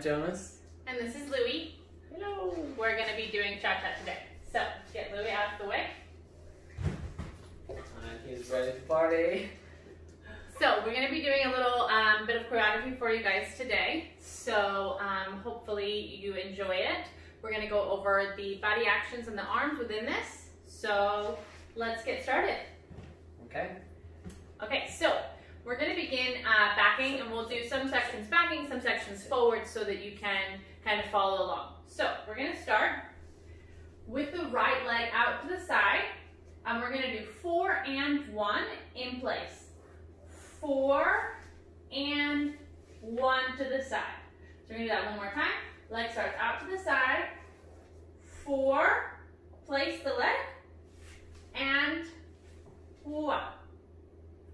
I'm Jonas. And this is Louis. Hello. We're going to be doing cha-cha today. So, get Louis out of the way. And he's ready to party. So, we're going to be doing a little um, bit of choreography for you guys today. So, um, hopefully you enjoy it. We're going to go over the body actions and the arms within this. So, let's get started. Okay. Okay, so we're going to begin uh, backing and we'll do some sections backing, some sections forward so that you can kind of follow along. So we're going to start with the right leg out to the side and we're going to do four and one in place. Four and one to the side. So we're going to do that one more time. Leg starts out to the side. Four, place the leg, and one.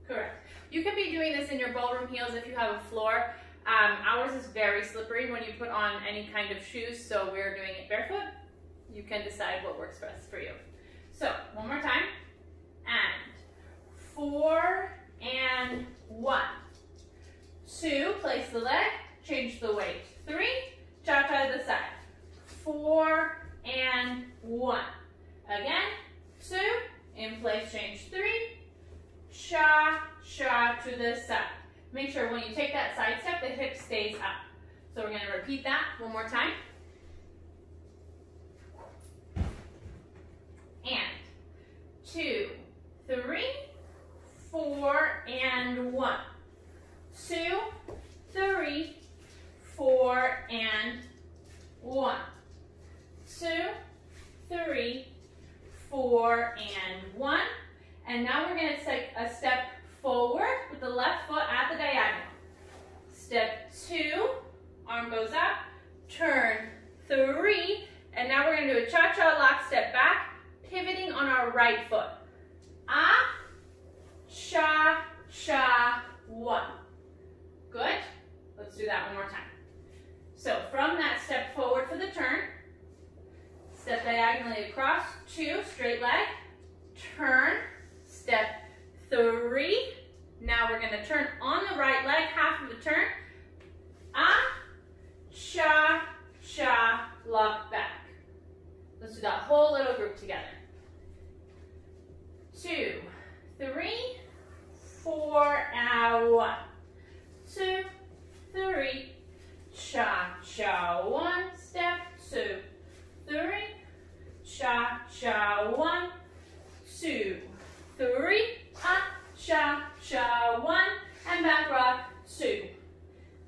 Correct. You could be doing this in your ballroom heels if you have a floor. Um, ours is very slippery when you put on any kind of shoes, so we're doing it barefoot. You can decide what works best for you. So, one more time. And four and one. Two, place the leg, change the weight. Three, cha-cha to the side. Four and one. Again, two, in place, change three, cha, cha to the side. Make sure when you take that side step, the hip stays up. So we're gonna repeat that one more time. And two, three, four, and one. Two, three, four, and one. Two, three, four, and one. And now we're gonna take a step forward with the left foot at the diagonal. Step two, arm goes up, turn three, and now we're gonna do a cha-cha lock step back, pivoting on our right foot. Ah, cha, cha, one. Good? Let's do that one more time. So from that step forward for the turn, step diagonally across, two, straight leg, turn, step three. Now we're gonna turn on the right leg, half of the turn. Ah, cha, cha, lock back. Let's do that whole little group together. Two, three, four, and one. Two, three, cha, cha, one, step, two, three, cha, cha, one, two, three, up, cha, cha, one, and back rock, two,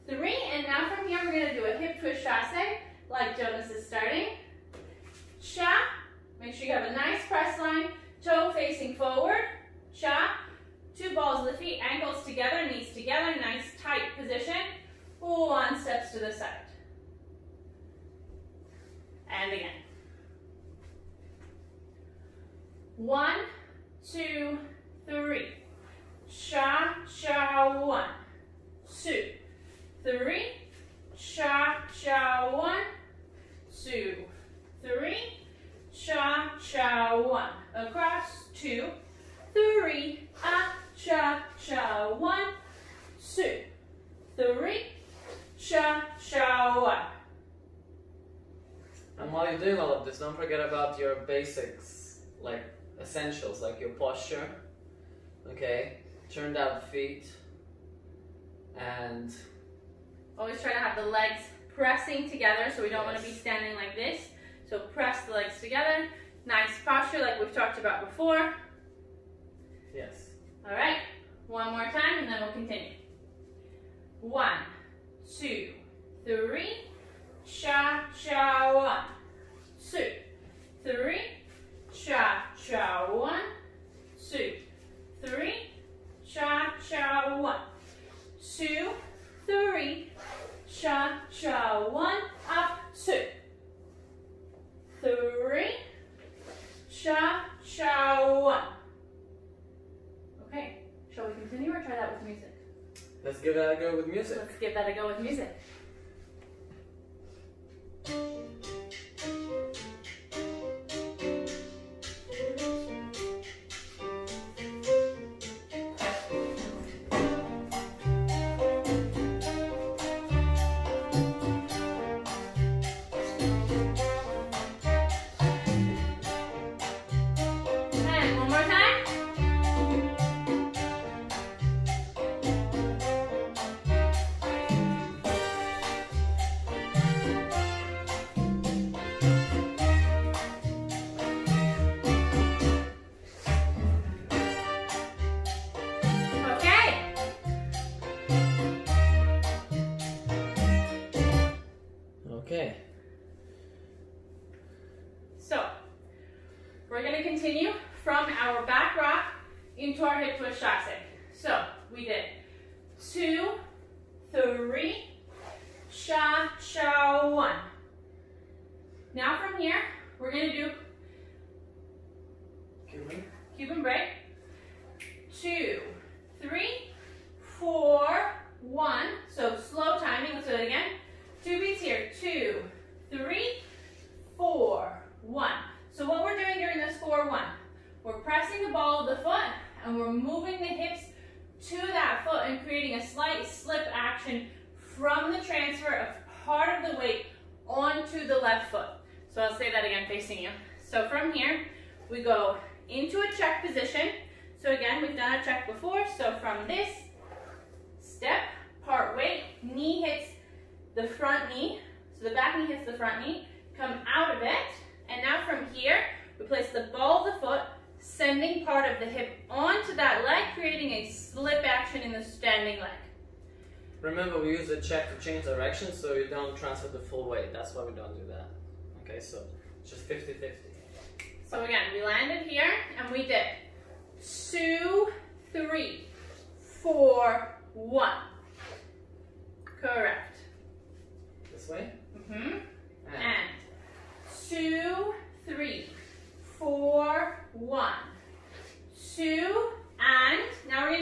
three, and now from here we're gonna do a hip twist chasse, like Jonas is starting. Cha, make sure you have a nice press line, toe facing forward, cha, two balls of the feet, ankles together, knees together, nice tight position, one steps to the side. And again. One, two, three. Cha, cha, one, two, three. Cha, cha, one, two, three. Cha, cha, one. Across, two, three. Up, cha, cha, one, two, three. Cha, cha, one. And while you're doing all of this, don't forget about your basics, like essentials, like your posture. Okay? Turned out feet. And Always try to have the legs pressing together so we don't want to be standing like this. So press the legs together. Nice posture like we've talked about before. yes. All right, one more time and then we'll continue. One, two, three, cha, cha, one, two, three, cha, cha, one, two, three, cha, cha, one, two, three, cha, cha, one, up, two, three, cha, cha, one. Okay, shall we continue or try that with music? Let's give that a go with music. Let's give that a go with music. Four, one, we're pressing the ball of the foot and we're moving the hips to that foot and creating a slight slip action from the transfer of part of the weight onto the left foot. So I'll say that again facing you. So from here, we go into a check position. So again, we've done a check before. So from this, step, part weight, knee hits the front knee. So the back knee hits the front knee, come out of it. And now from here, we place the ball of the foot, sending part of the hip onto that leg, creating a slip action in the standing leg. Remember, we use the check to change direction so you don't transfer the full weight. That's why we don't do that. Okay, so it's just 50 50. So again, we landed here and we did two, three, four, one. Correct. This way. Mm-hmm. And And two, three, four, one. Two, and now we're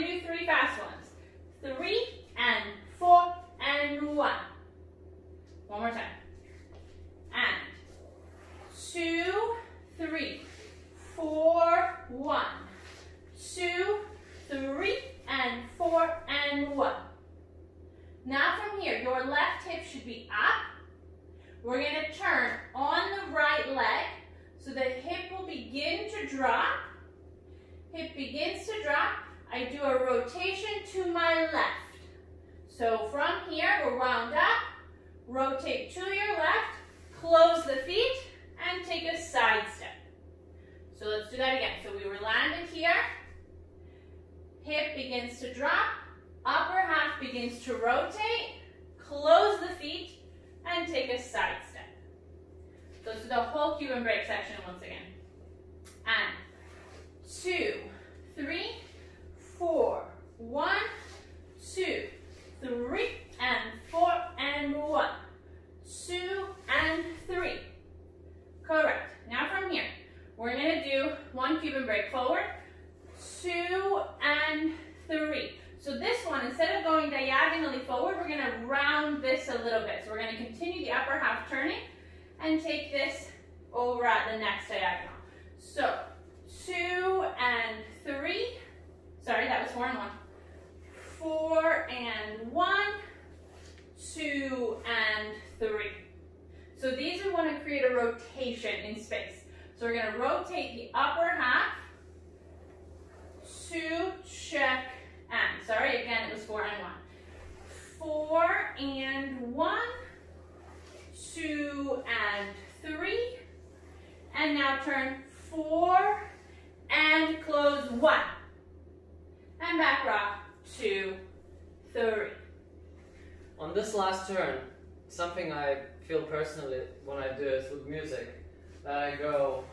that I go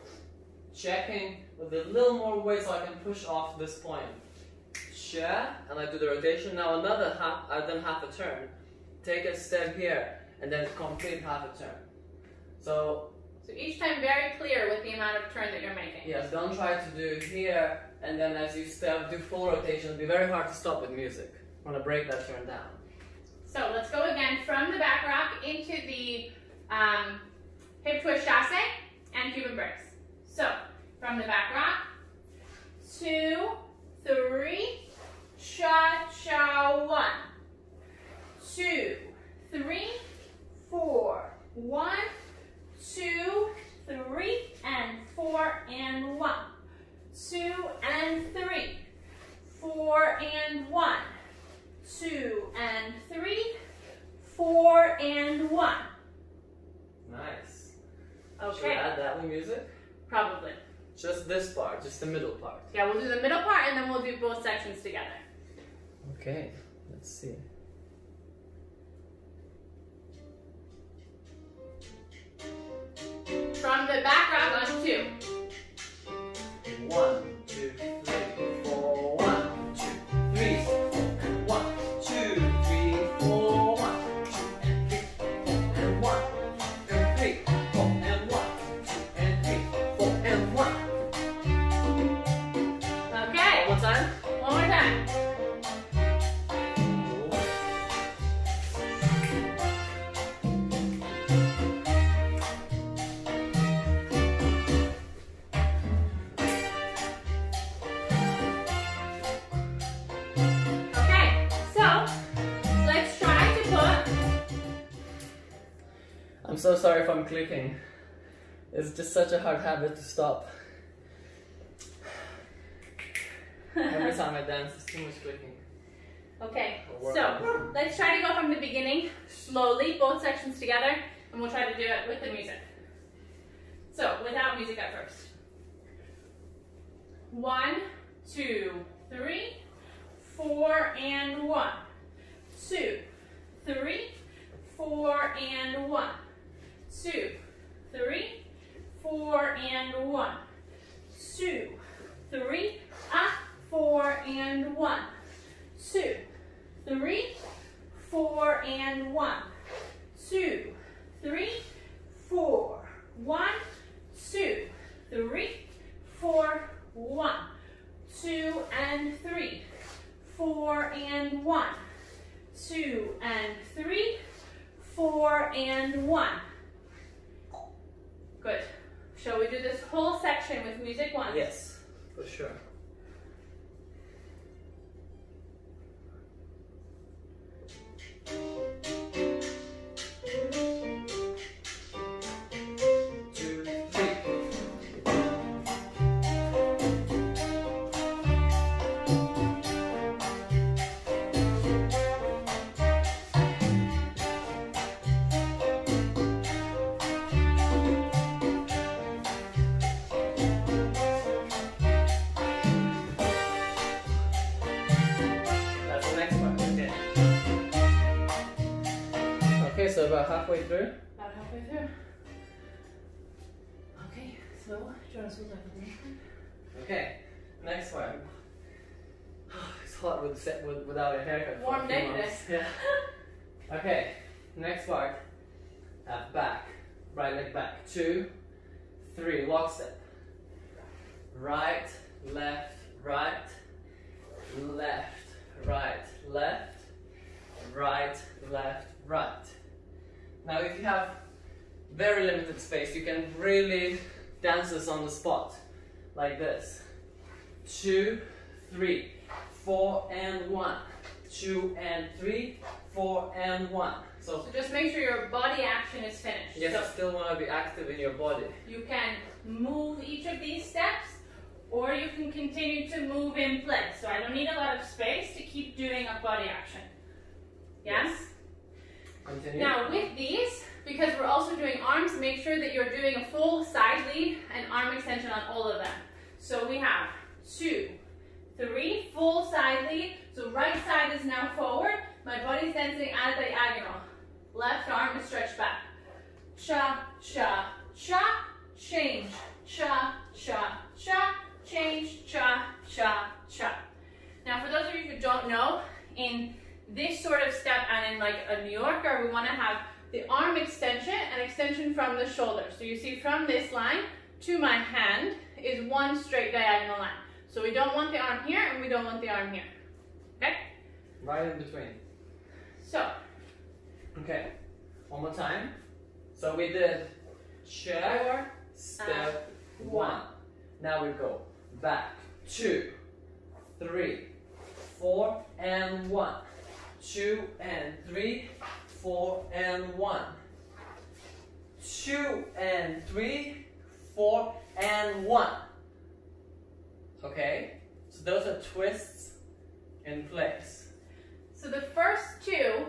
checking with a little more weight so I can push off this point. Share, and I do the rotation. Now another half, I've done half a turn. Take a step here, and then complete half a turn. So So each time very clear with the amount of turn that you're making. yes, don't try to do here, and then as you step, do full rotation. It'll be very hard to stop with music. I want to break that turn down. So let's go again from the back rock into the um, hip twist chasse and Cuban breaks. So from the back rock, two, three, cha cha one, two, three, four, one, two, three, and four, and one, two, and three, four, and one, two, and three, four, and one. Nice. Should we Okay, add that with music? probably. Just this part, just the middle part. Yeah, we'll do the middle part and then we'll do both sections together. Okay, let's see. Sorry if I'm clicking. It's just such a hard habit to stop. Every time I dance, it's too much clicking. Okay, so let's try to go from the beginning, slowly, both sections together, and we'll try to do it with the music. So, without music at first. One, two, three, four, and one. Two, three, four, and one. Two, three, four, and one. Two, three, ah, four, and one. Two, three, four, and one. Two, three, four, one, two, three, four, one, two and three, four and one, two and three, four and one. Good. Shall we do this whole section with music once? Yes, for sure. Two, so do you want to switch up? Okay, next one. It's hot with, set with without a haircut. for Warm months. Yeah. Okay, next part. Half uh, back, right leg back. Two, three, lock step. Right, left, right, left, right, left, right, left, right. Now, if you have very limited space, you can really dance this on the spot, like this. Two, three, four, and one. Two and three, four and one. So So just make sure your body action is finished. yes, So you still want to be active in your body. you can move each of these steps or you can continue to move in place. So I don't need a lot of space to keep doing a body action. Yes? Continue. Now with these, because we're also doing arms, make sure that you're doing a full side lead and arm extension on all of them. So we have two, three, full side lead. So right side is now forward. My body's dancing at the diagonal. Left arm is stretched back. Cha, cha, cha, change. Cha, cha, cha, change. Cha, cha, cha. Now for those of you who don't know, in this sort of step and in like a New Yorker, we want to have the arm extension and extension from the shoulder. So you see from this line to my hand is one straight diagonal line. So we don't want the arm here and we don't want the arm here. Okay? Right in between. So, Okay. One more time. So we did four, step one. one. Now we go back two, three, four, and one. Two and three, four and one. Two and three, four and one. Okay? So those are twists in place. So the first two,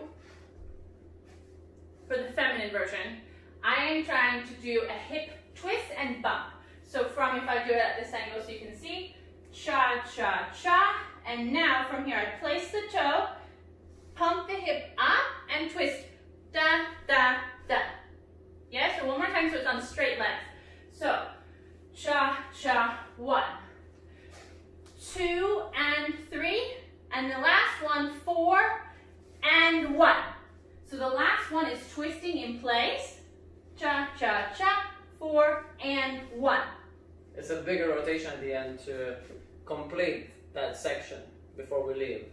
for the feminine version, I am trying to do a hip twist and bump. So from, if I do it at this angle so you can see, cha, cha, cha, and now from here I place the toe, pump the hip up, and twist, da, da, da. Yeah, so one more time so it's on straight legs. So, cha, cha, one, two, and three, and the last one, four and one. So the last one is twisting in place. Cha, cha, cha, four and one. It's a bigger rotation at the end to complete that section before we leave.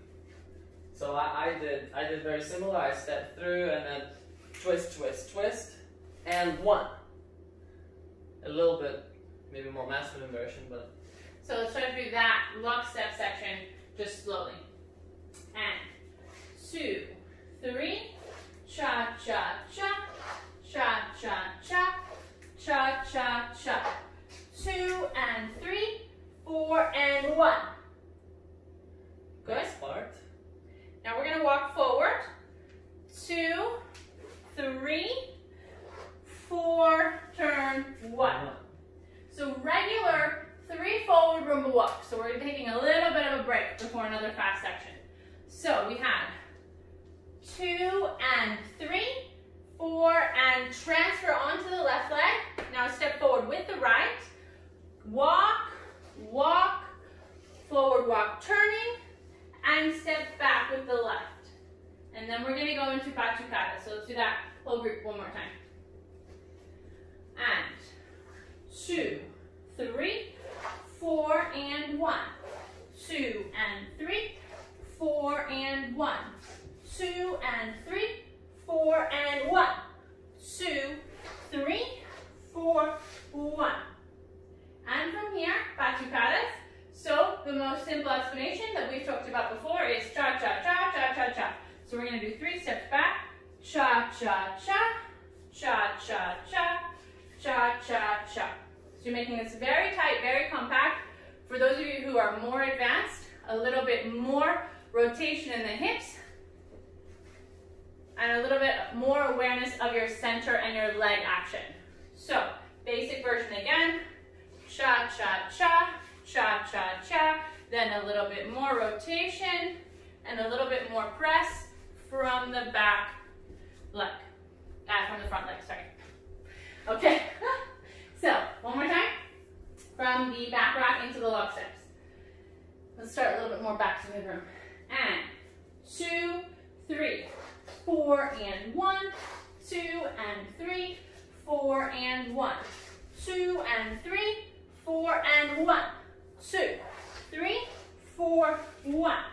So I, I did I did very similar. I stepped through and then twist, twist, twist, and one. A little bit, maybe more masculine version, but. So let's try to do that lockstep section just slowly. And two, three, cha cha cha, cha cha cha, cha cha cha. Two and three, four and one. Good. Next part. Now we're gonna walk forward, two, three, four, turn, one. So regular three forward rumba walk. So we're taking a little bit of a break before another fast section. So we have two and three, four and transfer onto the left leg, cha, then a little bit more rotation, and a little bit more press from the back leg, uh, from the front leg, sorry. Okay, so one more time, from the back rock into the lock steps. Let's start a little bit more back to the room. And two, three, four and one, two and three, four and one, two and three, four and one, two, three, four, one,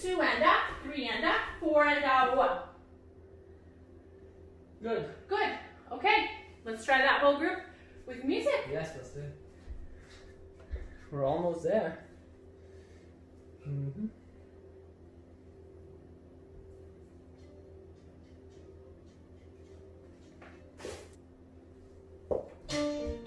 two and up, three and up, four and out, one. Good. Good. Okay, let's try that whole group with music. Yes, let's do. it. We're almost there. Mm-hmm. Back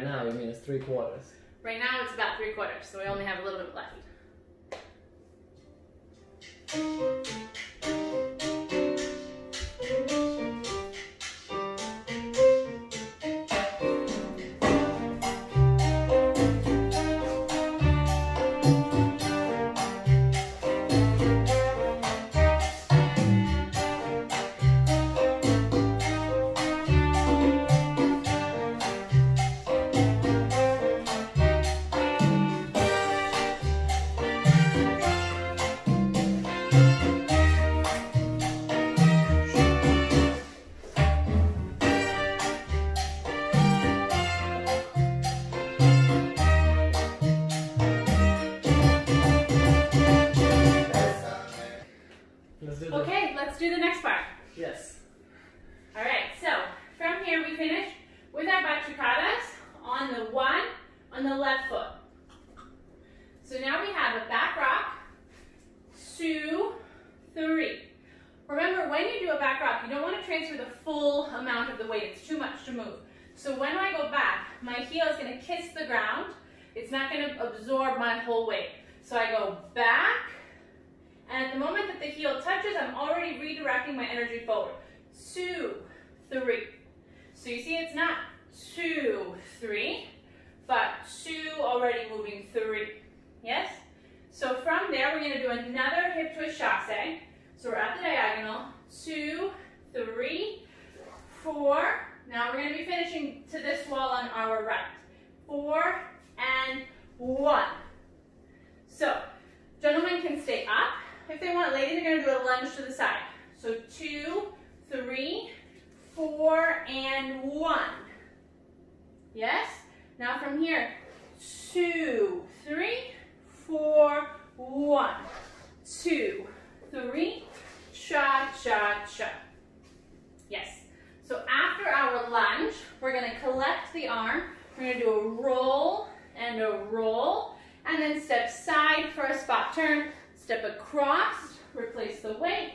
right now, you mean, it's three quarters. Right now it's about three quarters, so we only have a little bit left. Transfer the full amount of the weight. It's too much to move. So when I go back, my heel is going to kiss the ground. It's not going to absorb my whole weight. So I go back, and at the moment that the heel touches, I'm already redirecting my energy forward. Two, three. So you see it's not two, three, but two already moving three. Yes? So from there, we're going to do another hip twist chasse. So we're at the diagonal. Two, three, four. Now we're going to be finishing to this wall on our right. Four and one. So gentlemen can stay up if they want. Ladies are going to do a lunge to the side. So two, three, four, and one. Yes? Now from here, two, three, four, one, two, three, cha, cha, cha. Yes. So after our lunge, we're gonna collect the arm. We're gonna do a roll and a roll, and then step side for a spot turn, step across, replace the weight,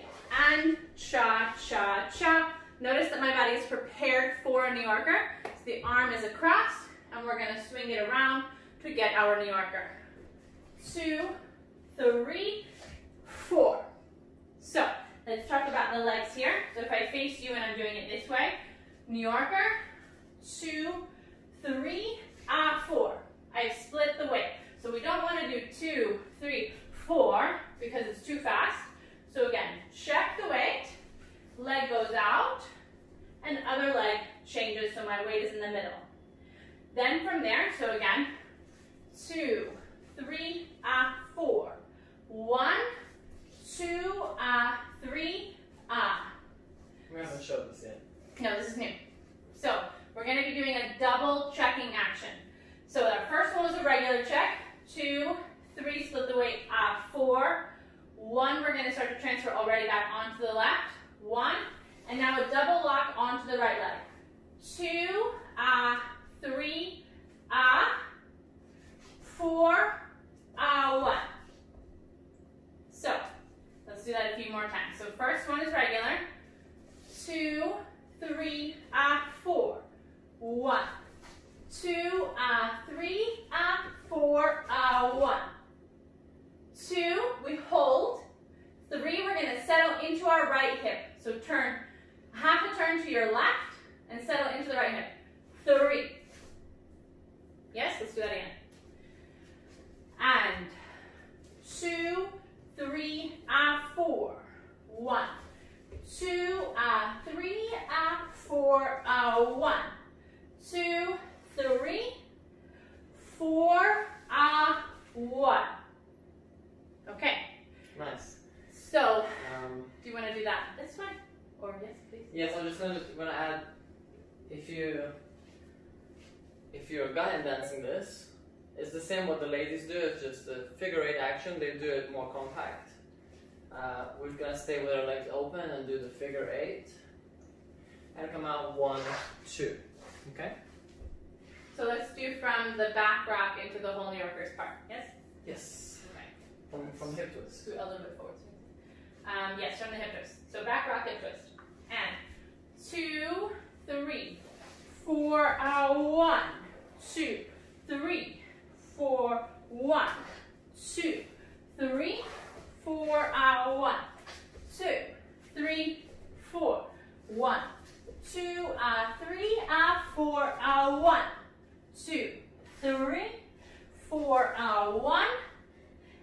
and cha, cha, cha. Notice that my body is prepared for a New Yorker. So the arm is across, and we're gonna swing it around to get our New Yorker. Two, three, four. So let's talk about the legs here. So if I face you and I'm doing it this way, New Yorker, two, three, ah, four. I've split the weight. So we don't want to do two, three, four because it's too fast. So again, check the weight, leg goes out, and other leg changes so my weight is in the middle. Then from there, so again, two, three, ah, four. One, two, ah, three, ah. We haven't showed this yet. No, this is new. So we're going to be doing a double checking action. So our first one was a regular check. Two, three, split the weight, uh, four. One, we're going to start to transfer already back onto the left. One, and now a double lock onto the right leg. Two, uh, three, uh, four, uh, one. So let's do that a few more times. So first one is regular. Two, three, ah, four. One, two, ah, three, ah, four, ah, one. Two, we hold. Three, we're going to settle into our right hip. So turn, half a turn to your left and settle into the right hip. Three. Yes, let's do that again. And two, three, ah, four. One two, uh, three, uh, four, uh, one, two, three, four, uh, one. Okay, Nice. so Um, do you want to do that this way? Or yes, please? yes, I'm just gonna, gonna add. If you if you're a guy and dancing this, it's the same what the ladies do. It's just a figure eight action. They do it more compact. Uh, we're gonna stay with our legs open and do the figure eight, and come out one, two. Okay. So let's do from the back rock into the whole New Yorkers part. Yes? Yes. Okay. From from hip twist. A little bit forward. Um, yes, from the hip twist. So back rock, hip twist. And two, three, four, uh, one, two, three, four, one, two, three, four, uh, one, two, three, four, one, two, uh, three, uh, four, uh, one, two, three, four, uh, one,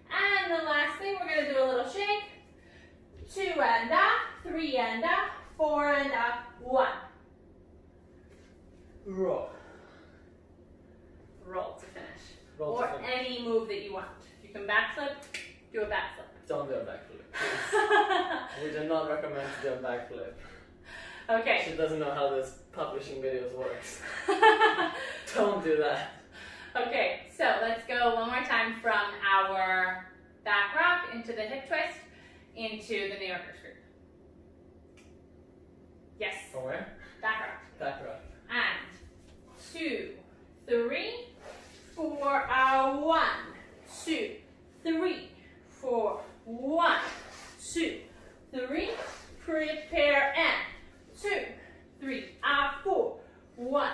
and the last thing, we're gonna do a little shake. Two and up, three and up, four and up, one. Roll. Roll to finish. Roll or to finish. any move that you want. You can backflip, do a backflip. Don't do a backflip. we do not recommend to do a backflip. okay. She doesn't know how this publishing videos works. Don't do that. okay, so let's go one more time from our back rock into the hip twist into the New Yorkers group. Yes, From where? back rock. Back row. and two, three, four, uh, one, two, three, four, one, two, three, prepare and two, three, uh, four, one,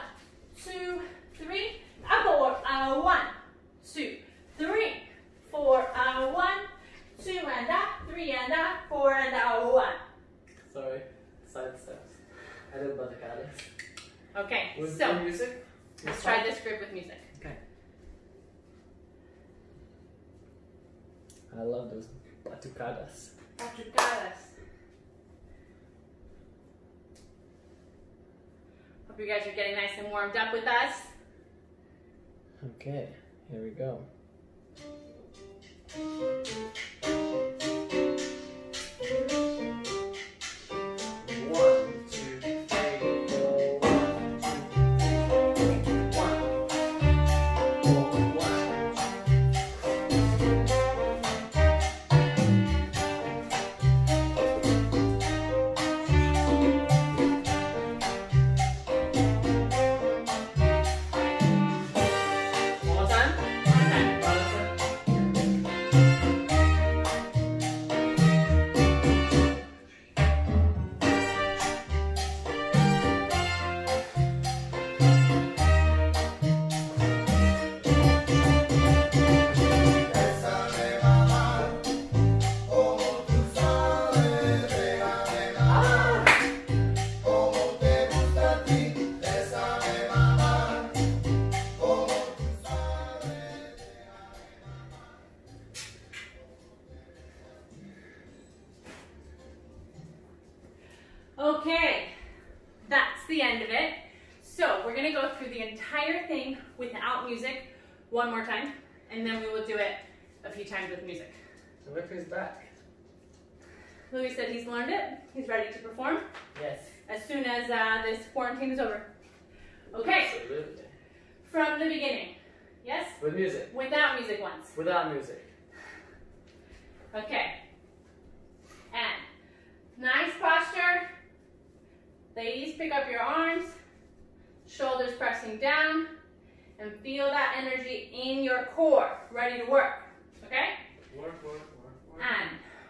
two, three, uh, four, uh, one, two, three, four, uh, one, two and up, three and up, four and uh, one. Sorry. Side steps. I didn't batucadas. Okay, With so the music? let's try this group with music. Okay. I love those batucadas. Batucadas. Hope you guys are getting nice and warmed up with us. Okay, here we go.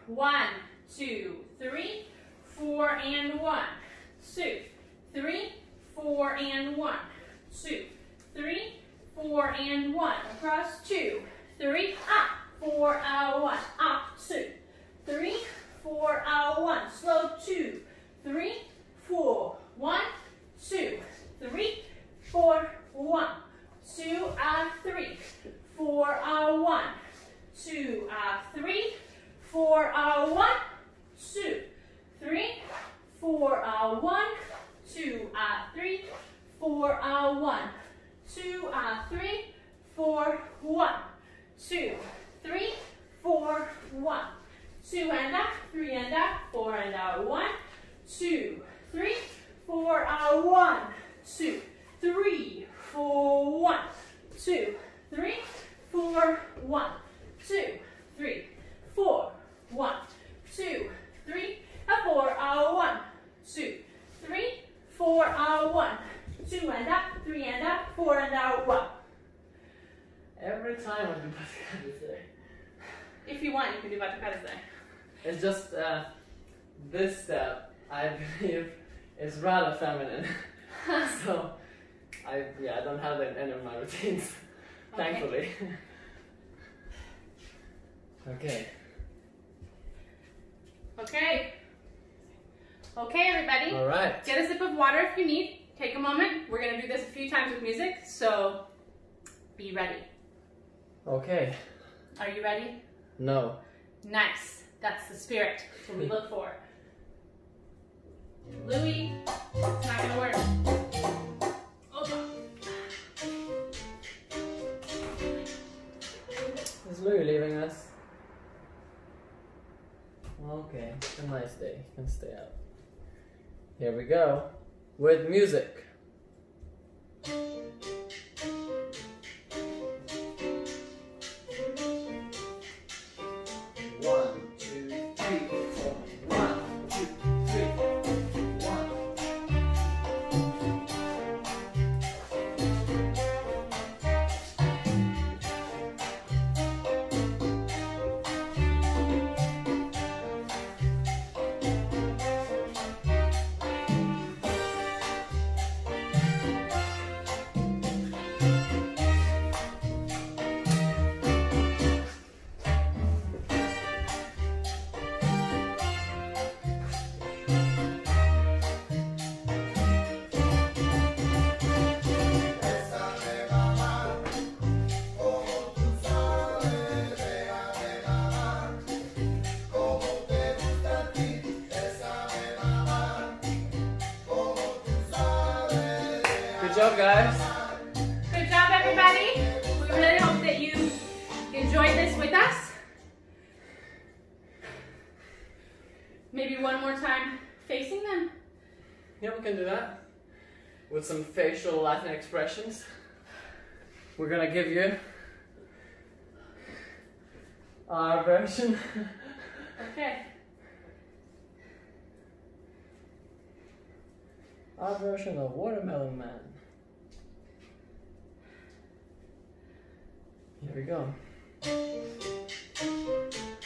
One, two, three, four, and one. two, three, four, and one, two, three, four, and one. Across two, three, up, four, out, one, up, two, three, four, out, one. Slow two, three, four, one, two, three, four, one, two, out, three, four, out, one, two, out, three, four, out, one, two, three, four, out, one, two, out, three, four, out, one, two, out, three, four, one, two, three, four, one, two and up, three and up, four and out, one, two, three, four, out, one, two, three, four, one, two, three, four, one, two, three, four, one, two, three, a four, a one, two, three, four, a one, two and up, three and up, four and out, one. Every time I do say. If you want, you can do there. It's just uh, this step, I believe, is rather feminine. so, I yeah, I don't have that in any of my routines, thankfully. okay. Okay. Okay, everybody. All right. Get a sip of water if you need. Take a moment. We're gonna do this a few times with music, so be ready. Okay. Are you ready? No. Nice. That's the spirit. That's what we look for. Louis, it's not gonna work. Nice day. Can stay out. Here we go. With music. With us. Maybe one more time facing them. Yeah, we can do that. With some facial Latin expressions. We're gonna give you our version. Okay. our version of Watermelon Man. Here we go. うん。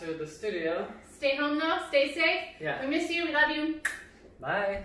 to the studio. Stay home though. Stay safe. Yeah. We miss you. We love you. Bye.